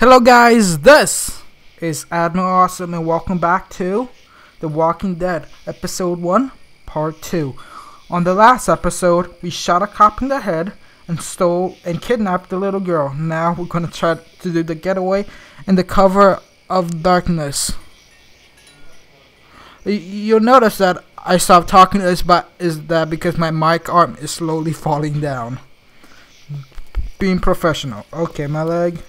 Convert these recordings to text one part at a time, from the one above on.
Hello, guys. This is Admiral Awesome, and welcome back to The Walking Dead, Episode 1, Part 2. On the last episode, we shot a cop in the head and stole and kidnapped the little girl. Now we're gonna try to do the getaway in the cover of darkness. You'll notice that I stopped talking is but is that because my mic arm is slowly falling down. Being professional. Okay, my leg.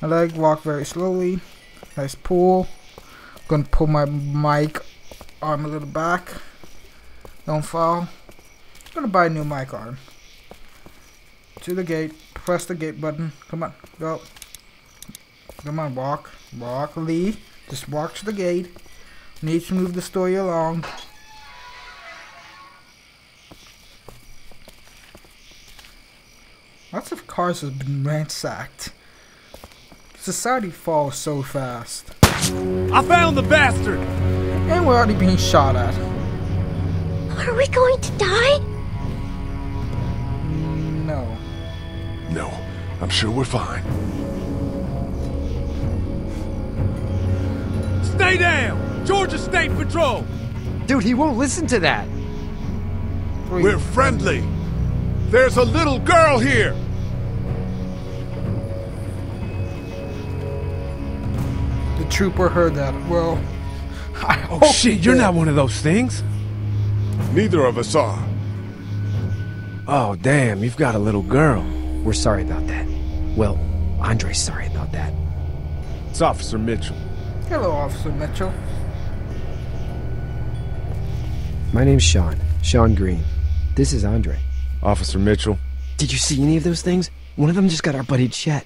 My leg walk very slowly. Nice pull. Gonna pull my mic arm a little back. Don't fall. Gonna buy a new mic arm. To the gate. Press the gate button. Come on, go. Come on, walk. Walk, Lee. Just walk to the gate. Need to move the story along. Lots of cars have been ransacked. Society falls so fast. I found the bastard! And we're already being shot at. Are we going to die? No. No, I'm sure we're fine. Stay down! Georgia State Patrol! Dude, he won't listen to that. Three. We're friendly. There's a little girl here. The trooper heard that. Well, I Oh hope shit, you're did. not one of those things? Neither of us are. Oh damn, you've got a little girl. We're sorry about that. Well, Andre's sorry about that. It's Officer Mitchell. Hello, Officer Mitchell. My name's Shawn. Shawn Greene. This is Andre. Officer Mitchell. Did you see any of those things? One of them just got our buddy Chet.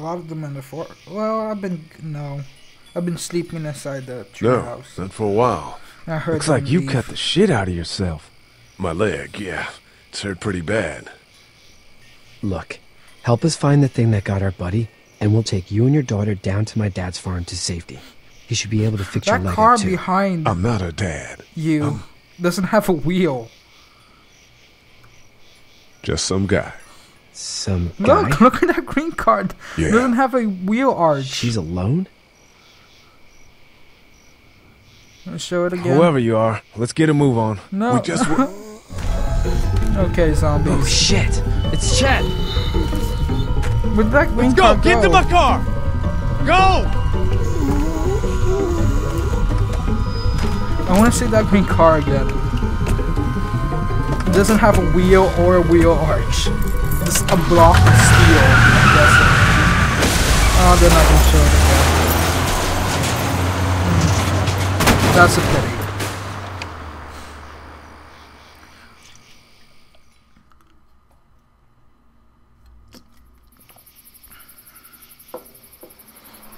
A lot of them in the fort. Well, I've been no, I've been sleeping inside the tree No, house. not for a while. I heard Looks like you leave. cut the shit out of yourself. My leg, yeah. It's hurt pretty bad. Look, help us find the thing that got our buddy, and we'll take you and your daughter down to my dad's farm to safety. He should be able to fix your leg car up too. behind I'm not a dad. you doesn't have a wheel. Just some guy. Some guy. Look, look at that green card. Yeah. It doesn't have a wheel arch. She's alone. Show it again. Whoever you are, let's get a move on. no. We just okay, Oh shit! It's Chet. With that green Go, card, get to my car! Go! I want to see that green car again. It doesn't have a wheel or a wheel arch. Just a block of steel. I'm guessing. Oh, they're not gonna show it again. Hmm. That's a pity.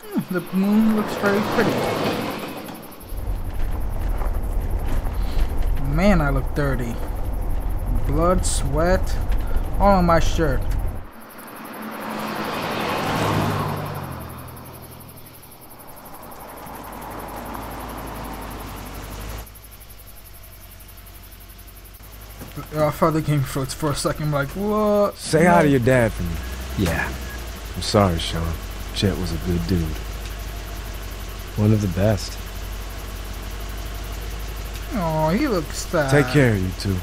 Hmm, The moon looks very pretty. Man, I look dirty. Blood, sweat, on my shirt. I thought the game froze for a second. I'm like, what? Say hi to your dad for me. Yeah, I'm sorry, Shawn. Chet was a good dude. one of the best. Oh, he looks sad. Take care of you two.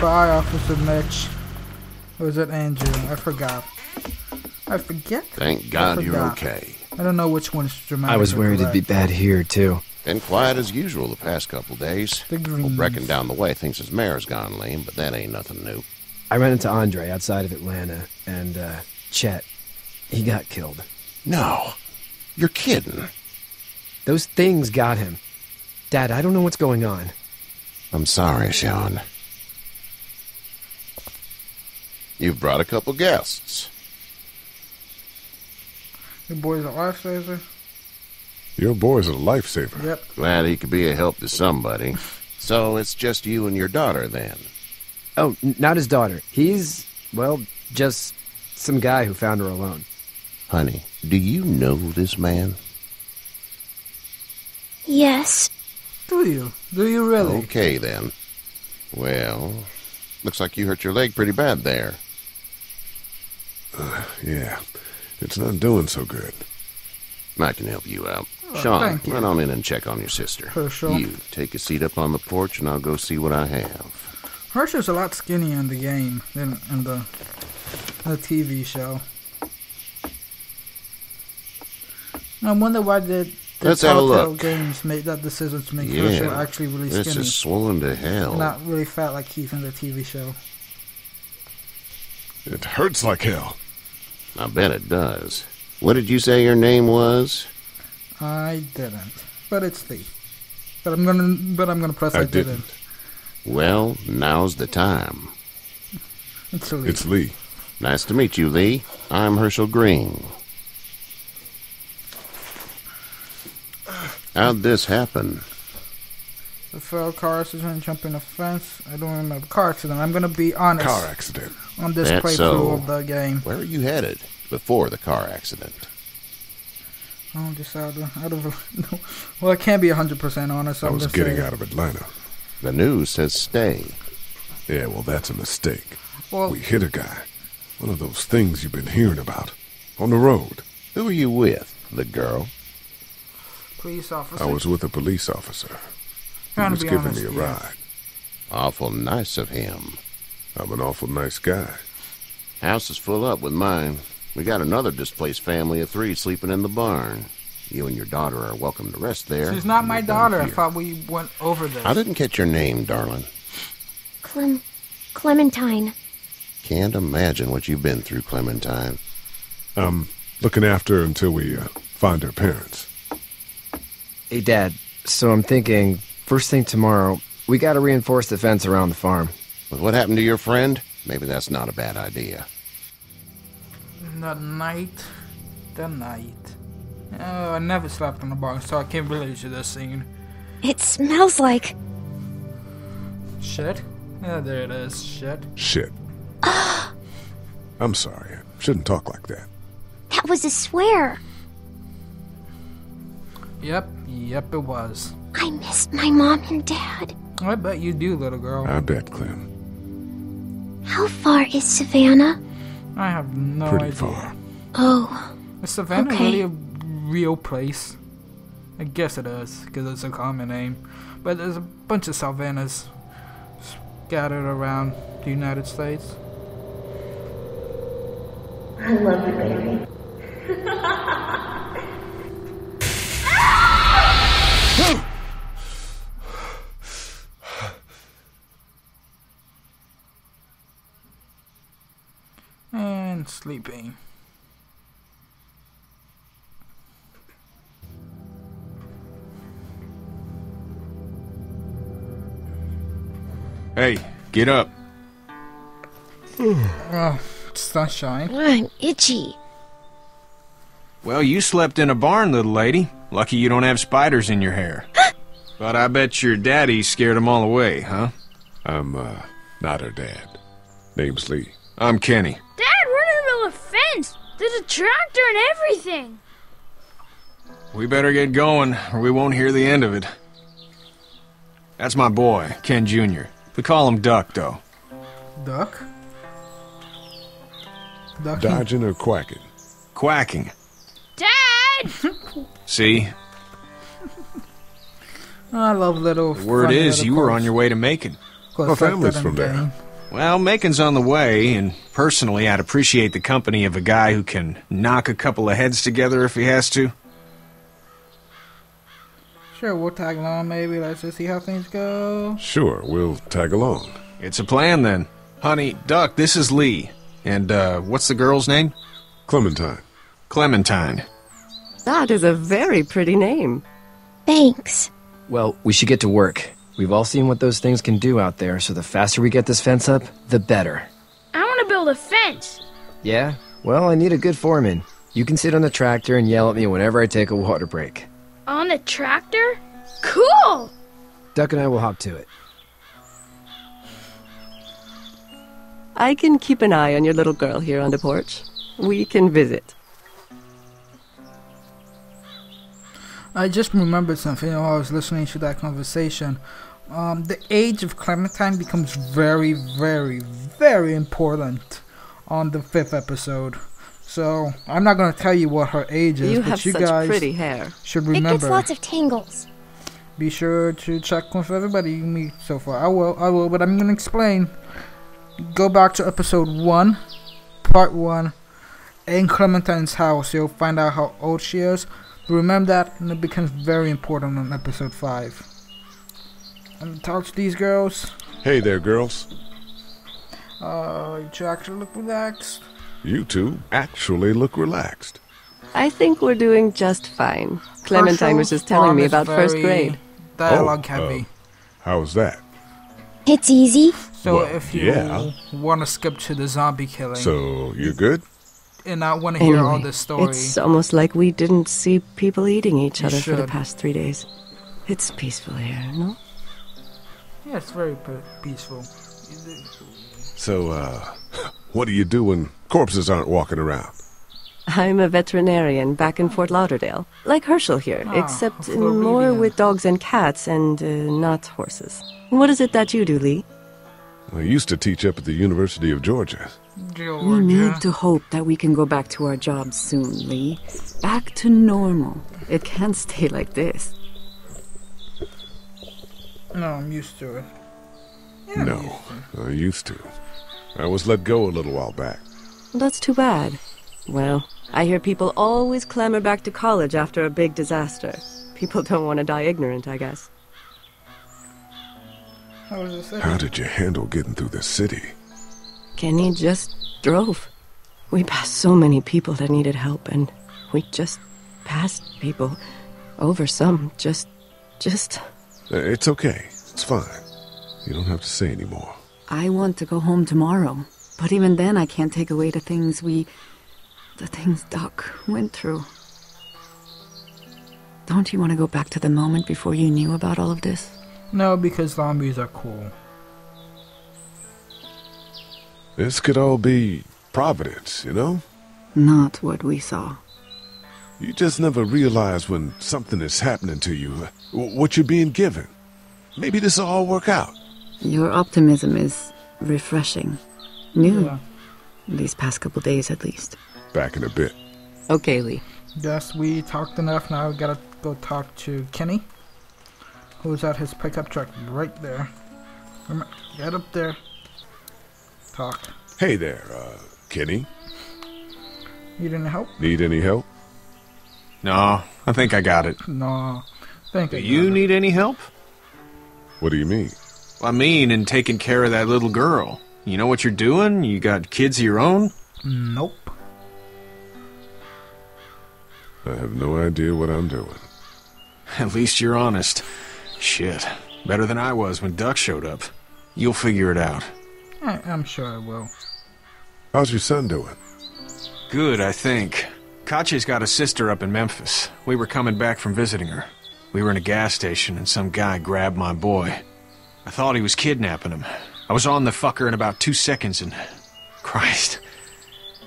Bye, Officer Mitch. Or was it Andrew? I forgot. I forget. Thank God you're okay. I don't know which one is dramatic. I was worried it'd be bad here too. Been quiet as usual the past couple days. The Well, green. Brecken down the way thinks his mare's gone lame, but that ain't nothing new. I ran into Andre outside of Atlanta, and uh, Chet, he got killed. No. You're kidding. Those things got him. Dad, I don't know what's going on. I'm sorry, Shawn. You've brought a couple guests. Your boy's a lifesaver. Your boy's a lifesaver. Yep. Glad he could be a help to somebody. So it's just you and your daughter then. Oh, n- not his daughter. He's, well, just some guy who found her alone. Honey, do you know this man? Yes. Do you? Do you really? Okay then. Well, Looks like you hurt your leg pretty bad there. Uh, yeah, it's not doing so good. I can help you out. Oh, Shawn, thank run on in and check on your sister. Hershel. You take a seat up on the porch and I'll go see what I have. Hershel's a lot skinnier in the game than in the the TV show. I wonder why the, the Let's Telltale. Games made that decision to make Yeah, Hershel actually really skinny. This skinny, is swollen to hell. not really fat like he's in the TV show. It hurts like hell. I bet it does. What did you say your name was? I didn't, but it's Lee. But I'm gonna, but I'm gonna press I, I didn't. didn't. Well, now's the time. It's Lee. It's Lee. Nice to meet you, Lee. I'm Hershel Greene. How'd this happen? The failed car accident, jumping a fence. I don't remember car accident. I'm gonna be honest Car accident. on this That's playthrough so. of the game. Where are you headed before the car accident? Oh, just out of, out of well, I can't be 100% honest. I I'm was just getting saying. out of Atlanta. The news says stay. Yeah, well, that's a mistake. Well, We hit a guy. One of those things you've been hearing about. On the road. Who are you with? The girl? police officer. I was with a police officer. He Trying to was be giving honest, me a yeah. ride. Awful nice of him. I'm an awful nice guy. House is full up with mine. We got another displaced family of three sleeping in the barn. You and your daughter are welcome to rest there. She's not my we're daughter. I thought we went over this. I didn't catch your name, darling. Clem. Clementine. Can't imagine what you've been through, Clementine. I'm looking after her until we uh, find her parents. Hey, Dad. So I'm thinking, first thing tomorrow, we gotta reinforce the fence around the farm. With what happened to your friend, maybe that's not a bad idea. The night. The night. Oh, I never slept in a barn, so I can't relate to this scene. It smells like. Shit. Yeah, there it is. Shit. Shit. I'm sorry. I shouldn't talk like that. That was a swear. Yep. Yep, it was. I missed my mom and dad. I bet you do, little girl. I bet, Clem. How far is Savannah? I have no Pretty idea. far. Oh, Is Savannah Okay. really a real place? I guess it is, because it's a common name. But there's a bunch of Savannahs scattered around the United States. And sleeping. Hey, get up. Oh, sunshine. I'm itchy. Well, you slept in a barn, little lady. Lucky you don't have spiders in your hair. but I bet your daddy scared them all away, huh? I'm, uh, not her dad. Name's Lee. I'm Kenny. Dad, we're in the middle of a fence. There's a tractor and everything. We better get going, or we won't hear the end of it. That's my boy, Ken Jr. We call him Duck, though. Duck? Duck. Dodging or quacking? Quacking. Dad! See? I love little. The word is little you were on your way to Macon. Quotes My family's from the there. Game. Well, Macon's on the way, and personally, I'd appreciate the company of a guy who can knock a couple of heads together if he has to. Sure, we'll tag along maybe. Let's just see how things go. Sure, we'll tag along. It's a plan then. Honey, Duck, this is Lee. And, uh, what's the girl's name? Clementine. Clementine. That is a very pretty name. Thanks. Well, we should get to work. We've all seen what those things can do out there, so the faster we get this fence up, the better. I want to build a fence. Yeah? Well, I need a good foreman. You can sit on the tractor and yell at me whenever I take a water break. On the tractor? Cool! Duck and I will hop to it. I can keep an eye on your little girl here on the porch. We can visit. I just remembered something while I was listening to that conversation. Um, the age of Clementine becomes very, very, very important on the fifth episode. So I'm not gonna tell you what her age is, You but you guys pretty hair. should It gets remember. lots of tangles. Be sure to check with everybody you meet so far. I will, I will, but I'm gonna explain. Go back to episode one, part one, in Clementine's house. You'll find out how old she is. Remember that, and it becomes very important on episode five. And talk to these girls. Hey there, girls. Uh, you two actually look relaxed. You two actually look relaxed. I think we're doing just fine. Clementine was just telling me about first grade. Dialogue Oh, uh, heavy. How's that? It's easy. so well, if you yeah. want to skip to the zombie killing So, you're good? and I want to hear all Anyway, this story, it's almost like we didn't see people eating each You other for the past three days. It's peaceful here, no? Yeah, it's very peaceful. So, uh, what do you do when corpses aren't walking around? I'm a veterinarian back in Fort Lauderdale, like Hershel here, Ah, except more with dogs and cats and uh, not horses. What is it that you do, Lee? I used to teach up at the University of Georgia. We need to hope that we can go back to our jobs soon, Lee. Back to normal. It can't stay like this. No, I'm used to it. Yeah, I'm no, used to. I used to. I was let go a little while back. That's too bad. Well, I hear people always clamor back to college after a big disaster. People don't want to die ignorant, I guess. How was this? How did you handle getting through the city? Kenny just drove. We passed so many people that needed help, and we just passed people. Over some, just. just. Uh, It's okay. It's fine. You don't have to say any more. I want to go home tomorrow. But even then, I can't take away the things we. the things Doc went through. Don't you want to go back to the moment before you knew about all of this? No, because zombies are cool. This could all be providence, you know? Not what we saw. You just never realize when something is happening to you, uh, what you're being given. Maybe this will all work out. Your optimism is refreshing. New. Yeah. These past couple days, at least. Back in a bit. Okay, Lee. Yes, we talked enough. Now we gotta go talk to Kenny, who's at his pickup truck right there. Get up there. Talk. Hey there, uh, Kenny. You didn't help? Need any help? No, I think I got it. No. Thank you. you need any help? What do you mean? I mean, in taking care of that little girl. You know what you're doing? You got kids of your own? Nope. I have no idea what I'm doing. At least you're honest. Shit. Better than I was when Duck showed up. You'll figure it out. I, I'm sure I will. How's your son doing? Good, I think. Katjaa's got a sister up in Memphis. We were coming back from visiting her. We were in a gas station and some guy grabbed my boy. I thought he was kidnapping him. I was on the fucker in about two seconds and. Christ.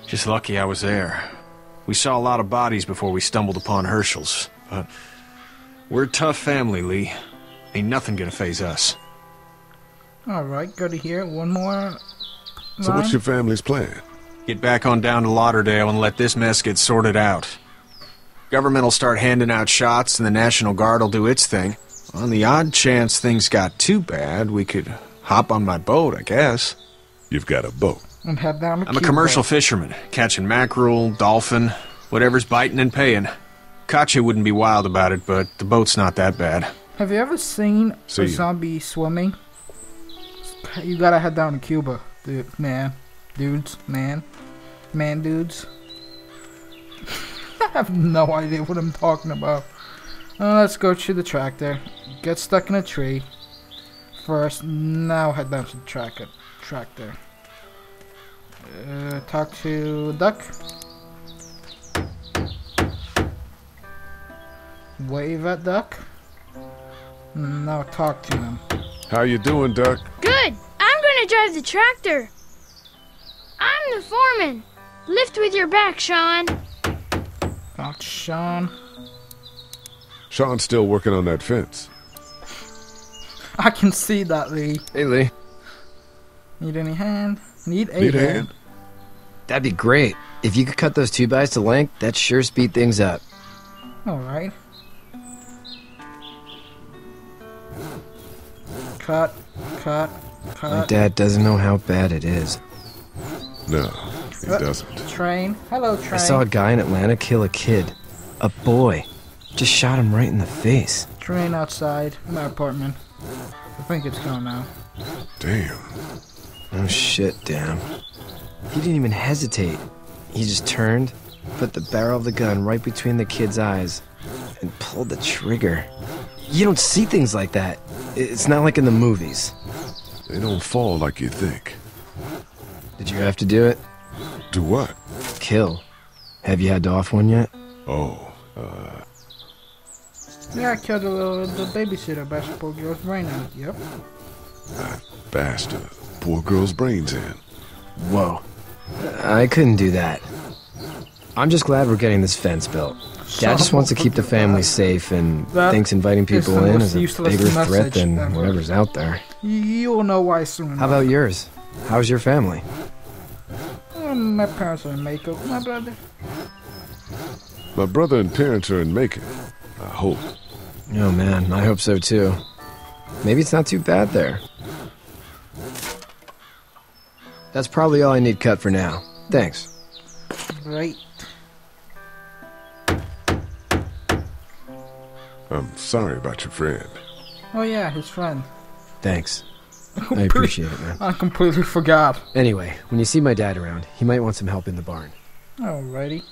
Just lucky I was there. We saw a lot of bodies before we stumbled upon Hershel's, but. We're a tough family, Lee. Ain't nothing gonna phase us. Alright, good to hear. One more. So what's your family's plan? Get back on down to Lauderdale and let this mess get sorted out. Government will start handing out shots and the National Guard will do its thing. On the odd chance things got too bad, we could hop on my boat, I guess. You've got a boat. And head down to I'm a Cuba. commercial fisherman, catching mackerel, dolphin, whatever's biting and paying. Katjaa wouldn't be wild about it, but the boat's not that bad. Have you ever seen See a ya. zombie swimming? You gotta head down to Cuba, dude, man, dudes, man, man, dudes. I have no idea what I'm talking about. Uh, let's go to the tractor. Get stuck in a tree first. Now head down to the tracker, tractor. Uh, talk to Duck. Wave at Duck. Now talk to him. How you doing, Duck? Good. I'm gonna drive the tractor. I'm the foreman. Lift with your back, Shawn. Talk, Shawn. Shawn's still working on that fence. I can see that, Lee. Hey, Lee. Need any hand? Need a Need hand. hand? That'd be great. If you could cut those two bys to length, that'd sure speed things up. All right. Cut, cut, cut. My dad doesn't know how bad it is. No, he Uh, doesn't. Train. Hello, train. I saw a guy in Atlanta kill a kid. A boy. Just shot him right in the face. Train outside my apartment. I think it's gone now. Damn. Oh shit, damn. He didn't even hesitate. He just turned, put the barrel of the gun right between the kid's eyes, and pulled the trigger. You don't see things like that. It's not like in the movies. They don't fall like you think. Did you have to do it? Do what? Kill. Have you had to off one yet? Oh, uh, Yeah, I killed a little the babysitter basketball girl's brain out. Yep. bashed a poor girl's brains in. Whoa. I couldn't do that. I'm just glad we're getting this fence built. Dad just wants to keep the family safe and That thinks inviting people the in is a bigger threat than ever. whatever's out there. You, you'll know why soon. How about yours? How's your family? My parents are in Mako. My brother. My brother and parents are in Macon. I hope. Oh man, I hope so too. Maybe it's not too bad there. That's probably all I need cut for now. Thanks. Great. I'm sorry about your friend. Oh yeah, his friend. Thanks. I appreciate it, man. I completely forgot. Anyway, when you see my dad around, he might want some help in the barn. Alrighty.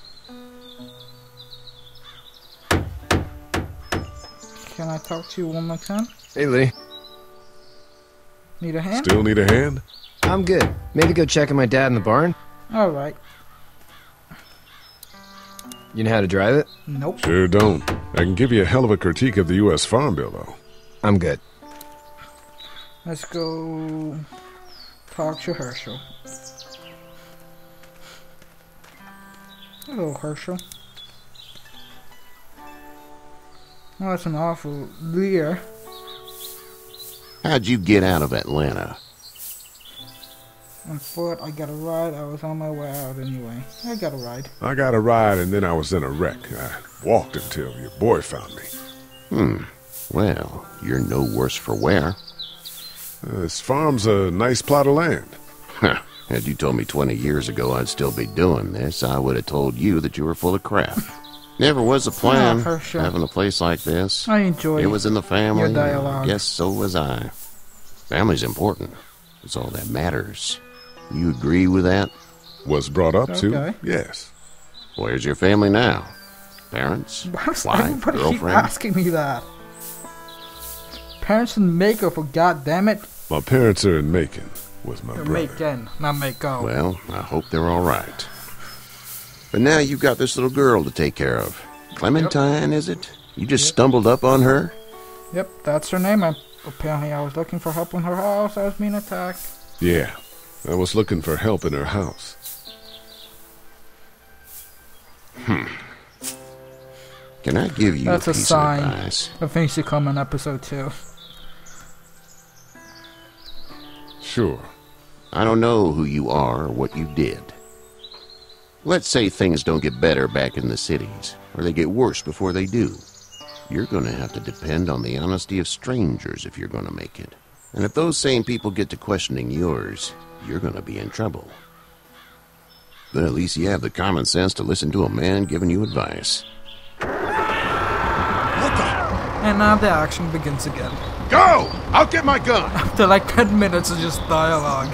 Can I talk to you one more time? Hey Lee. Need a hand? Still need a hand? I'm good. Maybe go check on my dad in the barn? Alright. You know how to drive it? Nope. Sure don't. I can give you a hell of a critique of the U.S. Farm Bill, though. I'm good. Let's go talk to Hershel. Hello, Hershel. Oh, that's an awful leer. How'd you get out of Atlanta? On foot, I got a ride. I was on my way out anyway. I got a ride. I got a ride and then I was in a wreck. I walked until your boy found me. Hmm. Well, you're no worse for wear. This farm's a nice plot of land. Huh. Had you told me 20 years ago I'd still be doing this, I would have told you that you were full of crap. Never was a plan, for sure. having a place like this. I enjoy It It was in the family. your dialogue. Yes, so was I. Family's important. It's all that matters. You agree with that? Was brought up to? Yes. Where's your family now? Parents? Why does Wife? everybody keep asking me that? Parents in Mako, for goddamn it. My parents are in Macon with my Or brother. Macon, not Mako. Well, I hope they're all right. But now you've got this little girl to take care of. Clementine, is it? You just stumbled up on her? Yep, that's her name. I, apparently, I was looking for help in her house. I was being attacked. Yeah. I was looking for help in her house. Hmm. Can I give you That's a a sign. of advice? of things to come in episode two. Sure. I don't know who you are or what you did. Let's say things don't get better back in the cities, or they get worse before they do. You're going to have to depend on the honesty of strangers if you're going to make it. And if those same people get to questioning yours, you're going to be in trouble. But at least you have the common sense to listen to a man giving you advice. And now the action begins again. Go! I'll get my gun! After like 10 minutes of just dialogue.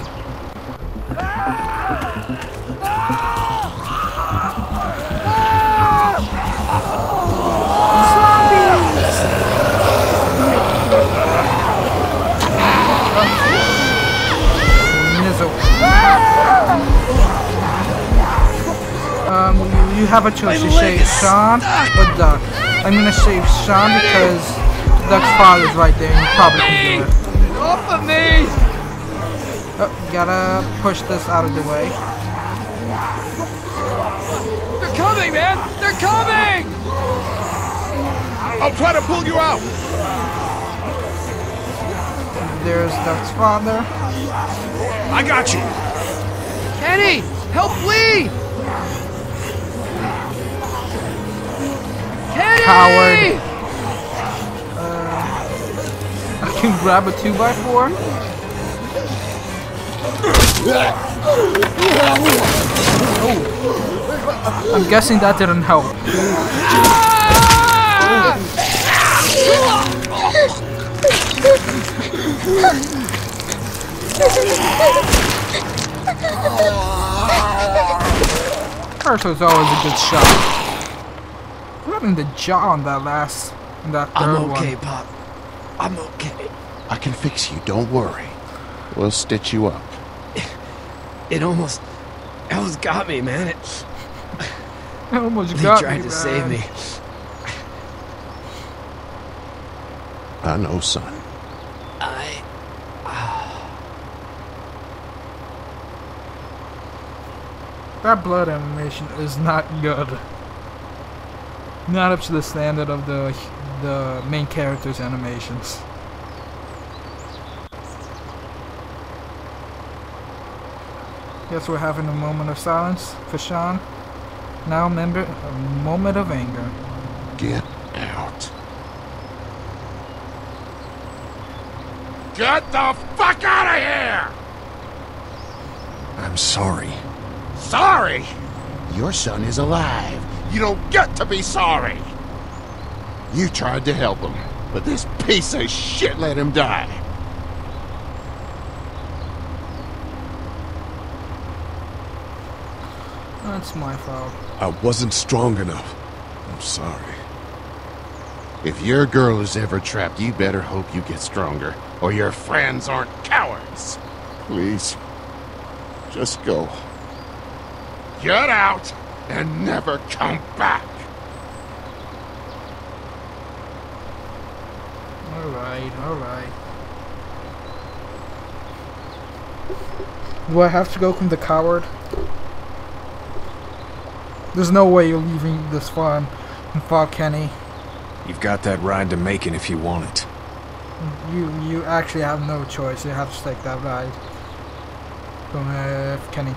Um, you, you have a choice to save Shawn or Duck. I'm gonna save Shawn because Duck's father's right there and you probably can do it. Off of me! Oh, gotta push this out of the way. They're coming, man! They're coming! I'll try to pull you out! there's Duck's father. I got you. Kenny, help Lee! Kenny! Coward. Can grab a 2x4. Oh. I'm guessing that didn't help. Urso's always a good shot. Grabbing the jaw on that last, on that 3rd I'm okay, one. Pop. I'm okay. I can fix you, don't worry. We'll stitch you up. It almost, it almost got me, man. It, It almost Lee got tried me, to save me. I know, son. I, uh. That blood animation is not good. Not up to the standard of the the main character's animations. Guess we're having a moment of silence for Shawn. Now remember a moment of anger. Get out. Get the fuck out of here! I'm sorry. Sorry? Your son is alive. You don't get to be sorry. You tried to help him, but this piece of shit let him die. That's my fault. I wasn't strong enough. I'm sorry. If your girl is ever trapped, you better hope you get stronger, or your friends aren't cowards. Please, just go. Get out and never come back. Alright, alright. Do I have to go from the coward? There's no way you're leaving this farm and Fog Kenny. You've got that ride to Macon if you want it. You you actually have no choice. You have to take that ride. From uh, Kenny.